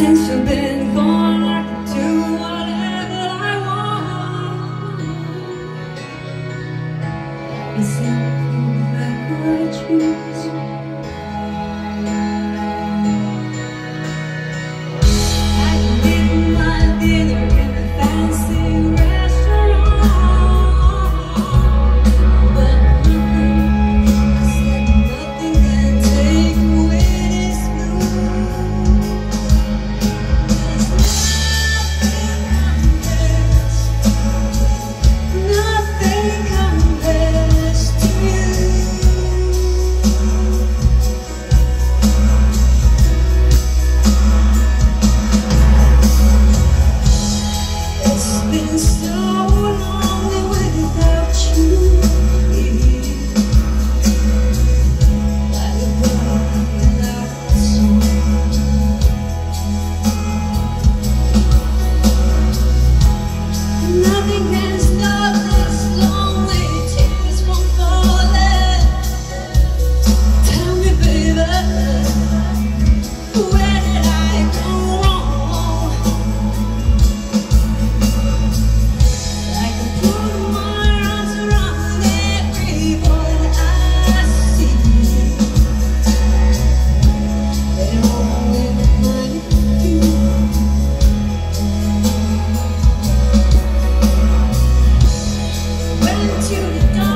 Since you've been gone, I can do whatever I want. It's something that what I choose. I can eat my dinner 我们是彼此的依靠。